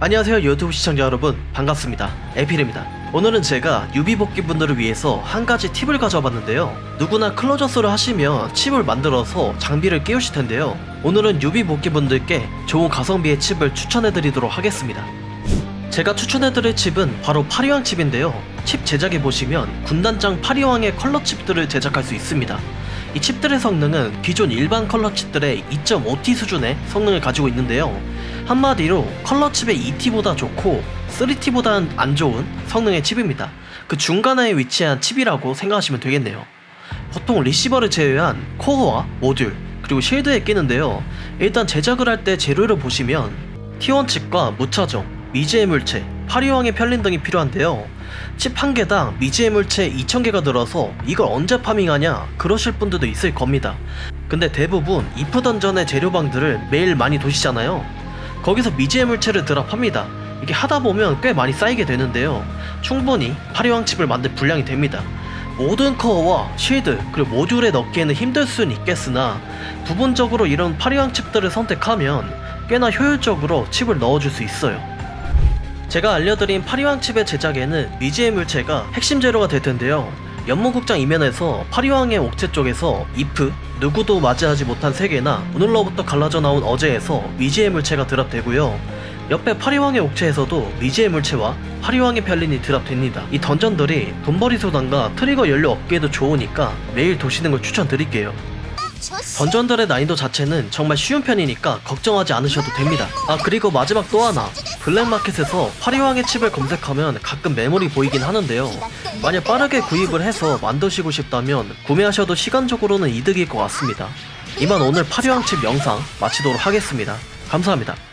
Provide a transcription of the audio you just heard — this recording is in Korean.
안녕하세요 유튜브 시청자 여러분. 반갑습니다. 에필입니다. 오늘은 제가 newbie복귀 분들을 위해서 한 가지 팁을 가져와봤는데요. 누구나 클로저스를 하시면 칩을 만들어서 장비를 끼우실 텐데요. 오늘은 newbie복귀 분들께 좋은 가성비의 칩을 추천해드리도록 하겠습니다. 제가 추천해드릴 칩은 바로 파리왕 칩인데요. 칩 제작에 보시면 군단장 파리왕의 컬러 칩들을 제작할 수 있습니다 이 칩들의 성능은 기존 일반 컬러 칩들의 2.5T 수준의 성능을 가지고 있는데요 한마디로 컬러 칩의 2T보다 좋고 3T보다는 안 좋은 성능의 칩입니다. 그 중간에 위치한 칩이라고 생각하시면 되겠네요. 보통 리시버를 제외한 코어와 모듈 그리고 shield에 끼는데요. 일단 제작을 할 때 재료를 보시면 T1 칩과 무차정, 미지의 물체, 파리왕의 편린 등이 필요한데요. 칩 한 개당 미지의 물체 2000개가 들어서 이걸 언제 farming하냐 그러실 분들도 있을 겁니다. 근데 대부분 이프 던전의 재료방들을 매일 많이 도시잖아요. 거기서 미지의 물체를 드랍합니다. 이게 하다 보면 꽤 많이 쌓이게 되는데요. 충분히 파리왕 칩을 만들 분량이 됩니다. 모든 커어와 쉴드 그리고 모듈에 넣기에는 힘들 수는 있겠으나 부분적으로 이런 파리왕 칩들을 선택하면 꽤나 효율적으로 칩을 넣어줄 수 있어요. 제가 알려드린 파리왕 칩의 제작에는 미지의 물체가 핵심 재료가 될 텐데요. 연못국장 이면에서 파리왕의 옥체 쪽에서 이프, 누구도 맞이하지 못한 세계나 오늘로부터 갈라져 나온 어제에서 미지의 물체가 드랍되고요. 옆에 파리왕의 옥체에서도 미지의 물체와 파리왕의 별린이 드랍됩니다. 이 던전들이 돈벌이 소단과 트리거 연료 얻기에도 좋으니까 매일 도시는 걸 추천드릴게요. 던전들의 난이도 자체는 정말 쉬운 편이니까 걱정하지 않으셔도 됩니다. 아 그리고 마지막 또 하나 블랙마켓에서 파리왕의 칩을 검색하면 가끔 메모리 보이긴 하는데요. 만약 빠르게 구입을 해서 만드시고 싶다면 구매하셔도 시간적으로는 이득일 것 같습니다. 이만 오늘 파리왕 칩 영상 마치도록 하겠습니다. 감사합니다.